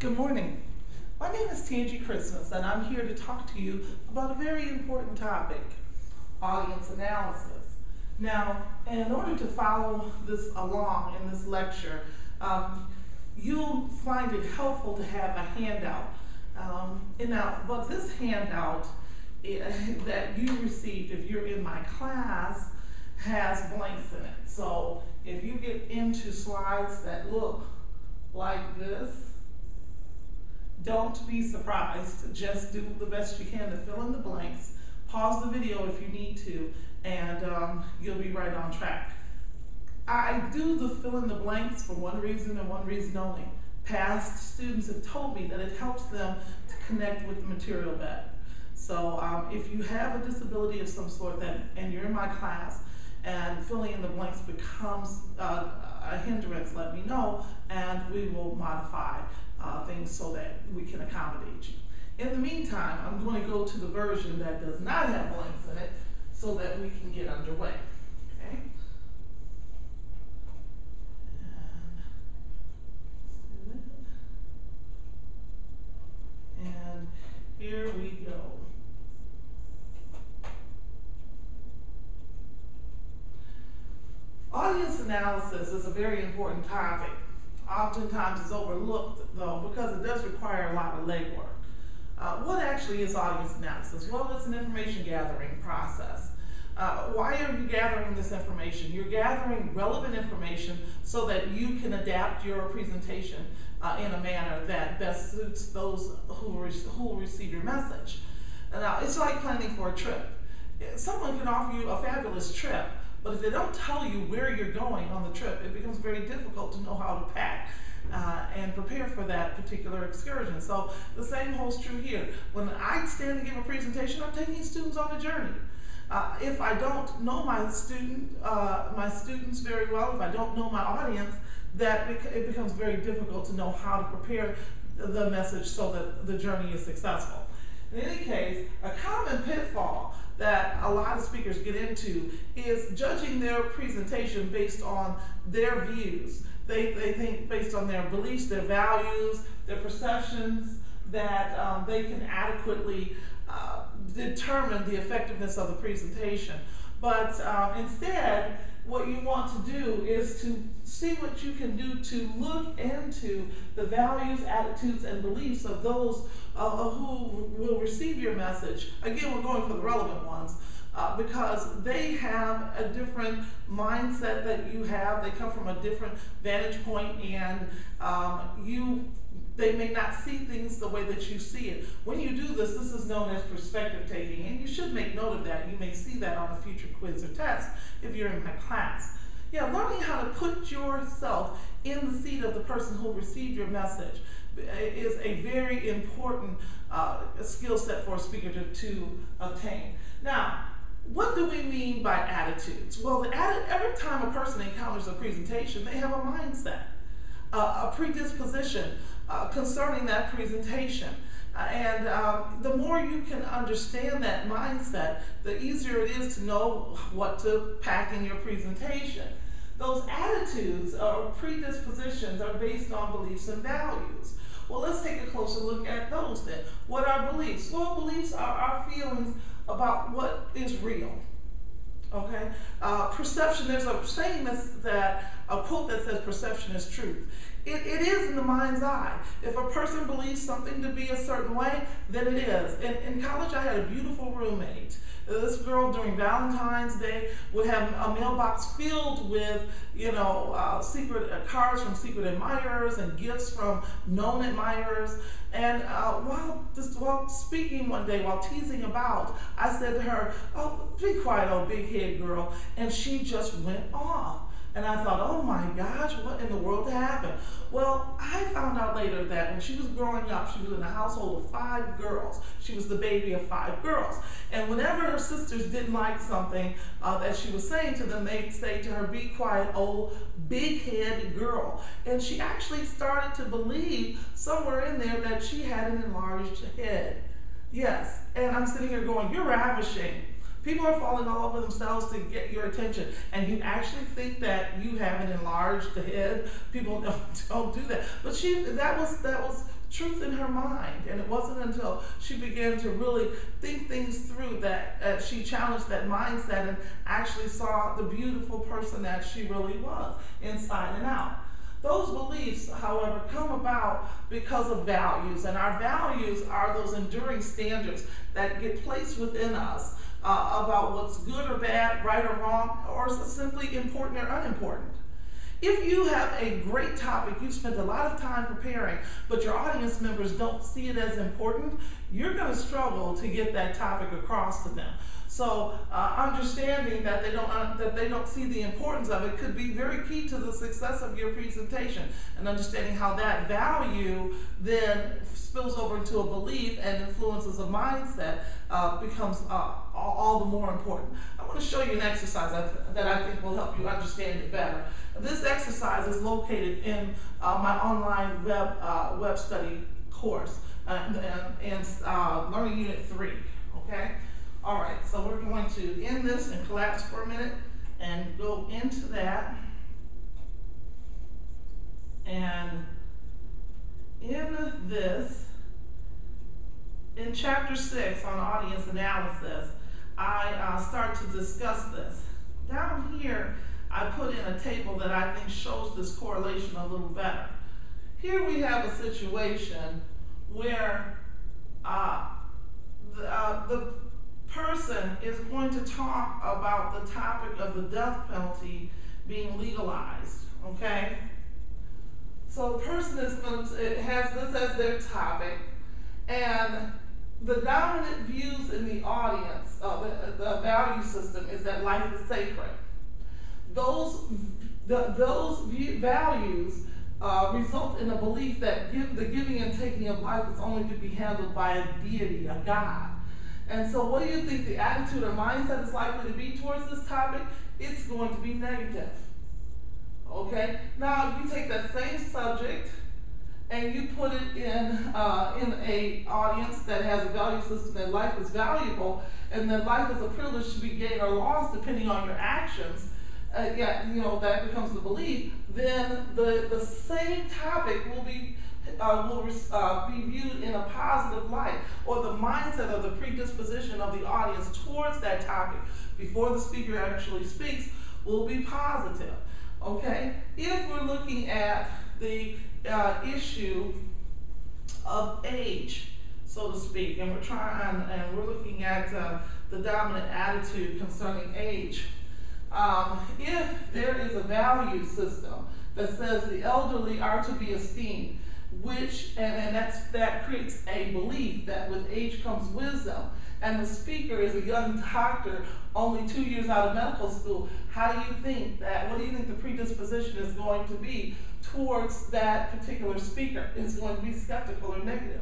Good morning. My name is Tangie Christmas, and I'm here to talk to you about a very important topic audience analysis. Now, in order to follow this along in this lecture, um, you'll find it helpful to have a handout. Um, and now, but this handout eh, that you received, if you're in my class, has blanks in it. So if you get into slides that look like this, don't be surprised. Just do the best you can to fill in the blanks. Pause the video if you need to, and um, you'll be right on track. I do the fill in the blanks for one reason and one reason only. Past students have told me that it helps them to connect with the material better. So um, if you have a disability of some sort that, and you're in my class and filling in the blanks becomes uh, a hindrance, let me know and we will modify uh, things so that we can accommodate you. In the meantime, I'm going to go to the version that does not have blanks in it so that we can get underway. Okay? And here we go. Audience analysis is a very important topic oftentimes is overlooked though because it does require a lot of legwork. Uh, what actually is audience analysis? Well, it's an information gathering process. Uh, why are you gathering this information? You're gathering relevant information so that you can adapt your presentation uh, in a manner that best suits those who, re who will receive your message. Now, it's like planning for a trip. Someone can offer you a fabulous trip, but if they don't tell you where you're going on the trip, it becomes very difficult to know how to pack. Uh, and prepare for that particular excursion. So the same holds true here. When I stand and give a presentation, I'm taking students on a journey. Uh, if I don't know my student, uh, my students very well, if I don't know my audience, that it becomes very difficult to know how to prepare the message so that the journey is successful. In any case, a common pitfall that a lot of speakers get into is judging their presentation based on their views. They, they think based on their beliefs, their values, their perceptions, that um, they can adequately uh, determine the effectiveness of the presentation. But um, instead, what you want to do is to see what you can do to look into the values, attitudes, and beliefs of those uh, who will receive your message. Again, we're going for the relevant ones. Uh, because they have a different mindset that you have. They come from a different vantage point, and um, you they may not see things the way that you see it. When you do this, this is known as perspective taking, and you should make note of that. You may see that on a future quiz or test if you're in my class. Yeah, learning how to put yourself in the seat of the person who received your message is a very important uh, skill set for a speaker to, to obtain. Now, what do we mean by attitudes? Well, every time a person encounters a presentation, they have a mindset, uh, a predisposition, uh, concerning that presentation. And um, the more you can understand that mindset, the easier it is to know what to pack in your presentation. Those attitudes or predispositions are based on beliefs and values. Well, let's take a closer look at those then. What are beliefs? Well, beliefs are our feelings about what is real. Okay? Uh, perception, there's a saying that, a quote that says perception is truth. It, it is in the mind's eye. If a person believes something to be a certain way, then it is. In, in college, I had a beautiful roommate. This girl during Valentine's Day would have a mailbox filled with, you know, uh, secret uh, cards from secret admirers and gifts from known admirers. And uh, while just while speaking one day, while teasing about, I said to her, "Oh, be quiet, old big head girl," and she just went off. And I thought, oh my gosh, what in the world happened? Well, I found out later that when she was growing up, she was in a household of five girls. She was the baby of five girls. And whenever her sisters didn't like something uh, that she was saying to them, they'd say to her, be quiet, old big head girl. And she actually started to believe somewhere in there that she had an enlarged head. Yes. And I'm sitting here going, you're ravishing. People are falling all over themselves to get your attention. And you actually think that you have an enlarged head. People don't, don't do that. But she that was that was truth in her mind. And it wasn't until she began to really think things through that uh, she challenged that mindset and actually saw the beautiful person that she really was inside and out. Those beliefs, however, come about because of values, and our values are those enduring standards that get placed within us uh, about what's good or bad, right or wrong, or simply important or unimportant. If you have a great topic, you spent a lot of time preparing, but your audience members don't see it as important, you're going to struggle to get that topic across to them. So uh, understanding that they don't uh, that they don't see the importance of it could be very key to the success of your presentation, and understanding how that value then spills over into a belief and influences a mindset uh, becomes uh, all, all, the more important. I want to show you an exercise that I think will help you understand it better. This exercise is located in uh, my online web uh, web study course and, and, and Learning Unit 3, okay? All right, so we're going to end this and collapse for a minute and go into that. And in this, in chapter six on audience analysis, I uh, start to discuss this. Down here, I put in a table that I think shows this correlation a little better. Here we have a situation where uh, the, uh, the person is going to talk about the topic of the death penalty being legalized, okay? So the person is going to, has this as their topic, and the dominant views in the audience, the, the value system is that life is sacred. Those, the, those values uh, result in a belief that give, the giving and taking of life is only to be handled by a deity, a God. And so, what do you think the attitude or mindset is likely to be towards this topic? It's going to be negative. Okay? Now, you take that same subject and you put it in uh, in a audience that has a value system that life is valuable and that life is a privilege to be gained or lost depending on your actions. Uh, yeah, you know that becomes the belief. Then the the same topic will be uh, will uh, be viewed in a positive light, or the mindset of the predisposition of the audience towards that topic before the speaker actually speaks will be positive. Okay? If we're looking at the uh, issue of age, so to speak, and we're trying and we're looking at uh, the dominant attitude concerning age, um, if there is a value system that says the elderly are to be esteemed, which and, and that's that creates a belief that with age comes wisdom. And the speaker is a young doctor only two years out of medical school. How do you think that what do you think the predisposition is going to be towards that particular speaker? Is going to be skeptical or negative.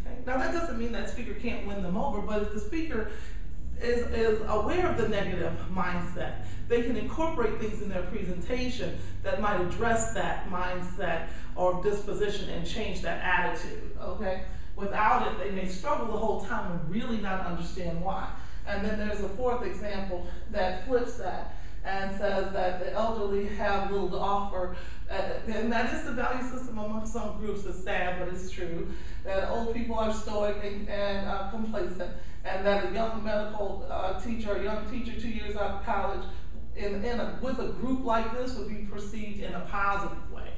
Okay? Now that doesn't mean that speaker can't win them over but if the speaker is, is aware of the negative mindset they can incorporate things in their presentation that might address that mindset or disposition and change that attitude, okay? Without it, they may struggle the whole time and really not understand why. And then there's a fourth example that flips that and says that the elderly have little to offer. Uh, and that is the value system among some groups. It's sad, but it's true. That old people are stoic and, and uh, complacent, and that a young medical uh, teacher, a young teacher two years out of college, in, in a, with a group like this would be perceived in a positive way.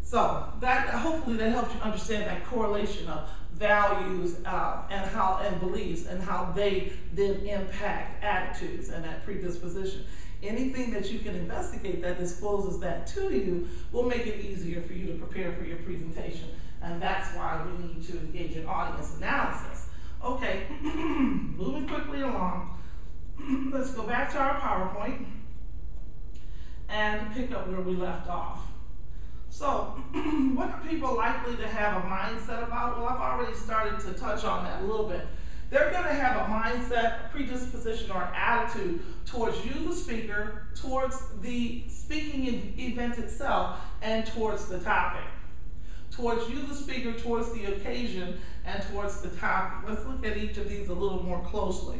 So that hopefully that helps you understand that correlation of values uh, and how and beliefs and how they then impact attitudes and that predisposition. Anything that you can investigate that discloses that to you will make it easier for you to prepare for your presentation. And that's why we need to engage in audience analysis. Okay, moving quickly along. let's go back to our PowerPoint and pick up where we left off. So, what are people likely to have a mindset about? Well, I've already started to touch on that a little bit. They're going to have a mindset, a predisposition, or attitude towards you, the speaker, towards the speaking event itself, and towards the topic. Towards you, the speaker, towards the occasion, and towards the topic. Let's look at each of these a little more closely.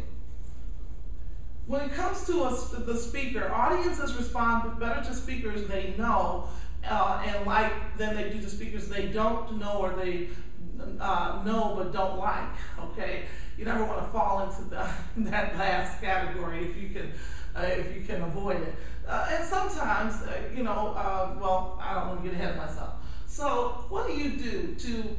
When it comes to a, the speaker, audiences respond better to speakers they know uh, and like than they do the speakers they don't know or they uh, know but don't like. Okay, you never want to fall into the, that last category if you can uh, if you can avoid it. Uh, and sometimes, uh, you know, uh, well, I don't want to get ahead of myself. So, what do you do to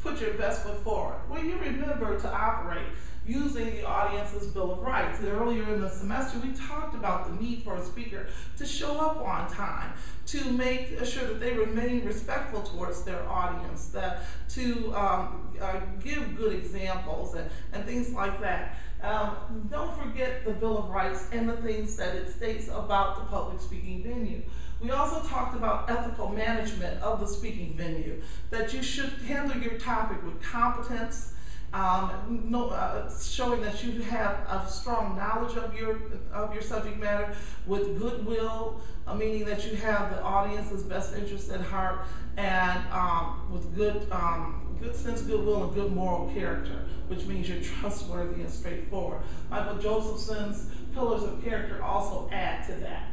put your best foot forward? Well, you remember to operate using the audience's Bill of Rights. Earlier in the semester, we talked about the need for a speaker to show up on time, to make sure that they remain respectful towards their audience, that to um, uh, give good examples and, and things like that. Um, don't forget the Bill of Rights and the things that it states about the public speaking venue. We also talked about ethical management of the speaking venue, that you should handle your topic with competence, um, no, uh, showing that you have a strong knowledge of your of your subject matter with goodwill, uh, meaning that you have the audience's best interest at heart, and um, with good um, good sense, goodwill, and good moral character, which means you're trustworthy and straightforward. Michael Josephson's pillars of character also add to that.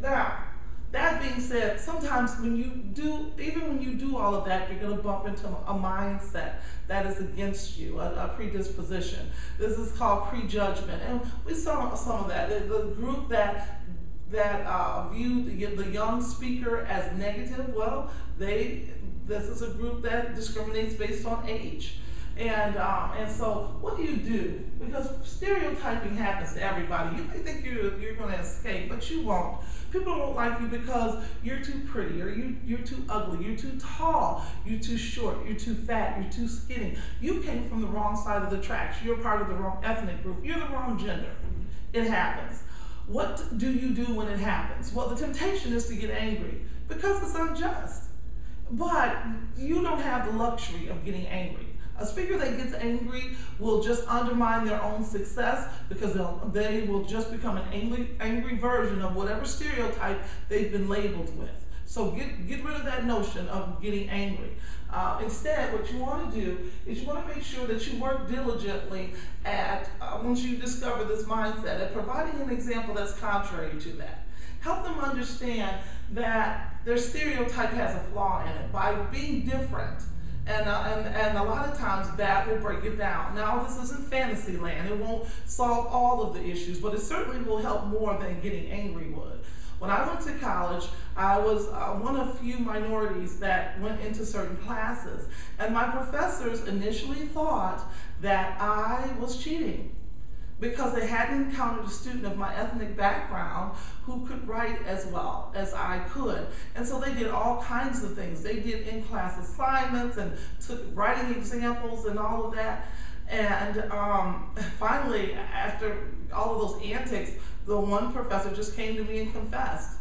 Now, that being said, sometimes when you do, even when you do all of that, you're going to bump into a mindset that is against you, a, a predisposition. This is called prejudgment, and we saw some of that. The, the group that that uh, viewed the, the young speaker as negative, well, they this is a group that discriminates based on age. And um, and so, what do you do? Because stereotyping happens to everybody. You may think you're you're going to escape, but you won't. People don't like you because you're too pretty, or you you're too ugly, you're too tall, you're too short, you're too fat, you're too skinny. You came from the wrong side of the tracks. You're part of the wrong ethnic group. You're the wrong gender. It happens. What do you do when it happens? Well, the temptation is to get angry because it's unjust. But you don't have the luxury of getting angry. A speaker that gets angry will just undermine their own success because they will just become an angry, angry version of whatever stereotype they've been labeled with. So get, get rid of that notion of getting angry. Uh, instead, what you want to do is you want to make sure that you work diligently at, uh, once you discover this mindset, at providing an example that's contrary to that. Help them understand that their stereotype has a flaw in it. By being different, and, uh, and, and a lot of times that will break it down. Now, this isn't fantasy land. It won't solve all of the issues, but it certainly will help more than getting angry would. When I went to college, I was uh, one of few minorities that went into certain classes. And my professors initially thought that I was cheating because they hadn't encountered a student of my ethnic background who could write as well as I could. And so they did all kinds of things. They did in-class assignments and took writing examples and all of that. And um, finally, after all of those antics, the one professor just came to me and confessed.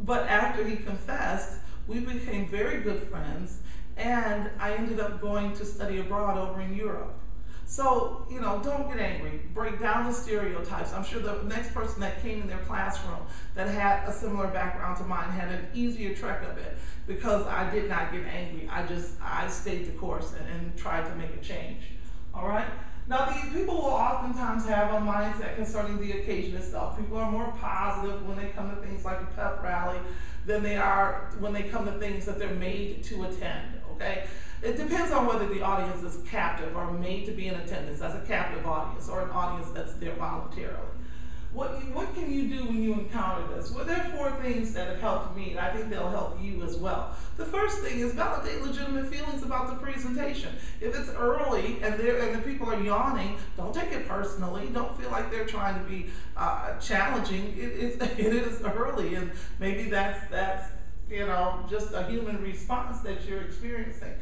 But after he confessed, we became very good friends, and I ended up going to study abroad over in Europe. So, you know, don't get angry. Break down the stereotypes. I'm sure the next person that came in their classroom that had a similar background to mine had an easier trek of it because I did not get angry. I just, I stayed the course and, and tried to make a change. All right? Now, these people will oftentimes have a mindset concerning the occasion itself. People are more positive when they come to things like a pep rally than they are when they come to things that they're made to attend. Okay? It depends on whether the audience is captive or made to be in attendance as a captive audience or an audience that's there voluntarily. What, what can you do when you encounter this? Well, there are four things that have helped me, and I think they'll help you as well. The first thing is validate legitimate feelings about the presentation. If it's early and, and the people are yawning, don't take it personally. Don't feel like they're trying to be uh, challenging. It is, it is early, and maybe that's, that's you know, just a human response that you're experiencing.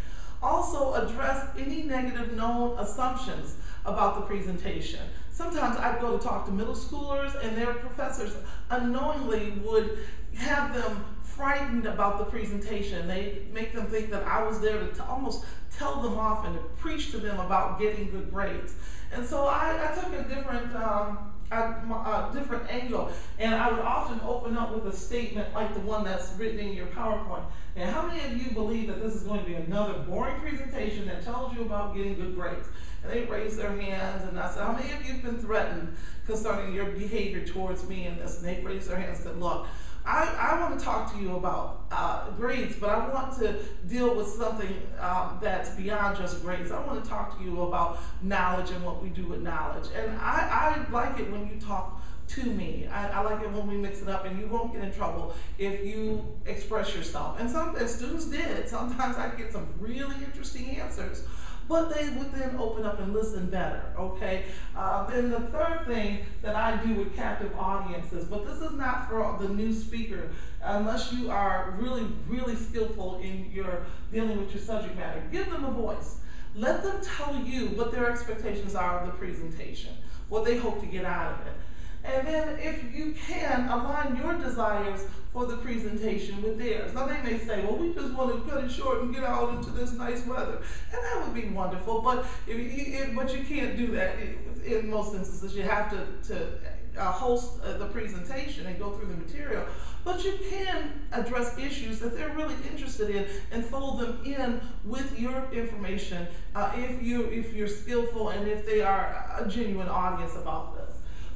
Also address any negative known assumptions about the presentation. Sometimes I'd go to talk to middle schoolers and their professors unknowingly would have them frightened about the presentation. They make them think that I was there to almost tell them off and to preach to them about getting good grades. And so I, I took a different um, a, a, different angle. And I would often open up with a statement like the one that's written in your PowerPoint. And how many of you believe that this is going to be another boring presentation that tells you about getting good grades? And they raised their hands, and I said, How many of you have been threatened concerning your behavior towards me this? And they raised their hands and said, Look, I, I want to talk to you about uh, grades, but I want to deal with something um, that's beyond just grades. I want to talk to you about knowledge and what we do with knowledge. And I, I like it when you talk to me. I, I, like it when we mix it up, and you won't get in trouble if you express yourself. And some and students did. Sometimes I get some really interesting answers, but they would then open up and listen better. Okay. Um, and the third thing that I do with captive audiences, but this is not for the new speaker, unless you are really, really skillful in your dealing with your subject matter. Give them a voice. Let them tell you what their expectations are of the presentation, what they hope to get out of it. And then if you can, align your desires for the presentation with theirs. Now they may say, well, we just want to cut it short and get out into this nice weather. And that would be wonderful, but if you, if, but you can't do that in most instances. You have to, to uh, host uh, the presentation and go through the material. But you can address issues that they're really interested in and fold them in with your information uh, if, you, if you're skillful and if they are a genuine audience about this.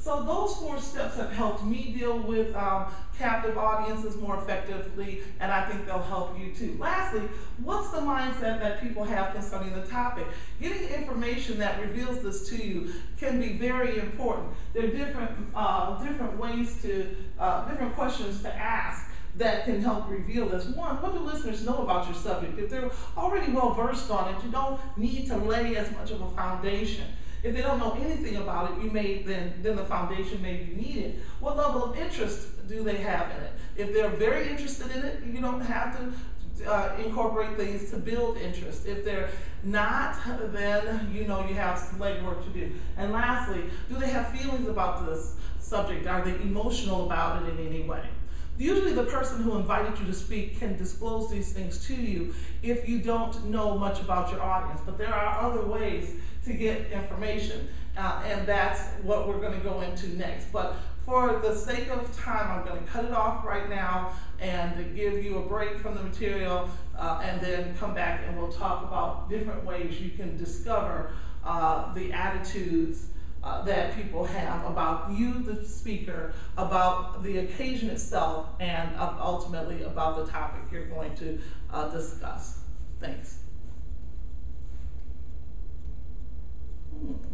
So those four steps have helped me deal with um, captive audiences more effectively, and I think they'll help you too. Lastly, what's the mindset that people have concerning the topic? Getting information that reveals this to you can be very important. There are different, uh, different ways to, uh, different questions to ask that can help reveal this. One, what do listeners know about your subject? If they're already well versed on it, you don't need to lay as much of a foundation. If they don't know anything about it, you may then then the foundation may be needed. What level of interest do they have in it? If they're very interested in it, you don't have to uh, incorporate things to build interest. If they're not, then you know you have some legwork to do. And lastly, do they have feelings about this subject? Are they emotional about it in any way? Usually, the person who invited you to speak can disclose these things to you if you don't know much about your audience. But there are other ways to get information. Uh, and that's what we're going to go into next. But for the sake of time, I'm going to cut it off right now and give you a break from the material uh, and then come back and we'll talk about different ways you can discover uh, the attitudes uh, that people have about you, the speaker, about the occasion itself, and uh, ultimately about the topic you're going to uh, discuss. Thanks. Hmm.